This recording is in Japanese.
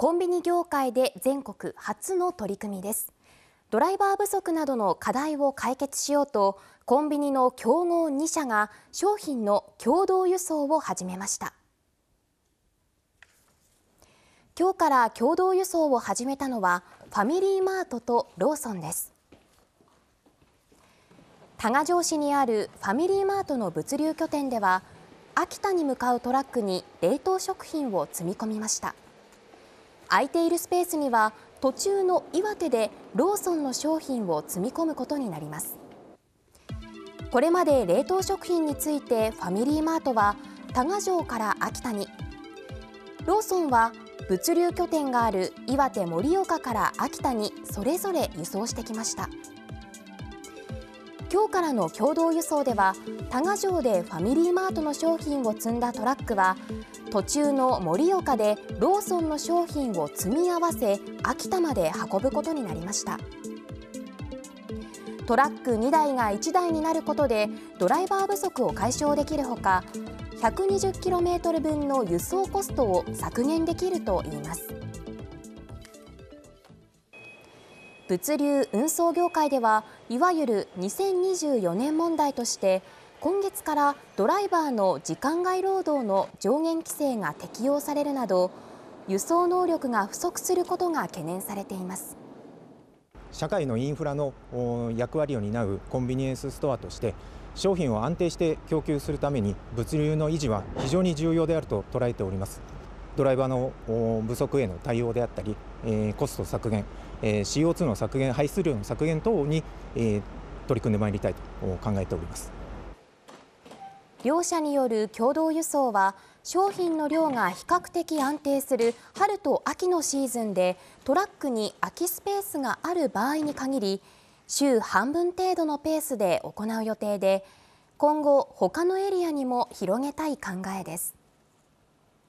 コンビニ業界で全国初の取り組みです。ドライバー不足などの課題を解決しようとコンビニの競合2社が商品の共同輸送を始めました。今日から共同輸送を始めたのはファミリーマートとローソンです。多賀城市にあるファミリーマートの物流拠点では秋田に向かうトラックに冷凍食品を積み込みました。空いているスペースには途中の岩手でローソンの商品を積み込むことになります。これまで冷凍食品についてファミリーマートは多賀城から秋田に。ローソンは物流拠点がある岩手盛岡から秋田にそれぞれ輸送してきました。今日からの共同輸送では多賀城でファミリーマートの商品を積んだトラックは途中の盛岡でローソンの商品を積み合わせ秋田まで運ぶことになりました。トラック2台が1台になることでドライバー不足を解消できるほか 120km 分の輸送コストを削減できるといいます。物流運送業界ではいわゆる2024年問題として今月からドライバーの時間外労働の上限規制が適用されるなど輸送能力が不足することが懸念されています。社会のインフラの役割を担うコンビニエンスストアとして商品を安定して供給するために物流の維持は非常に重要であると捉えております。ドライバーの不足への対応であったりコスト削減 CO2 の削減排出量の削減等に取り組んでまいりたいと考えております。両社による共同輸送は商品の量が比較的安定する春と秋のシーズンでトラックに空きスペースがある場合に限り週半分程度のペースで行う予定で今後他のエリアにも広げたい考えです。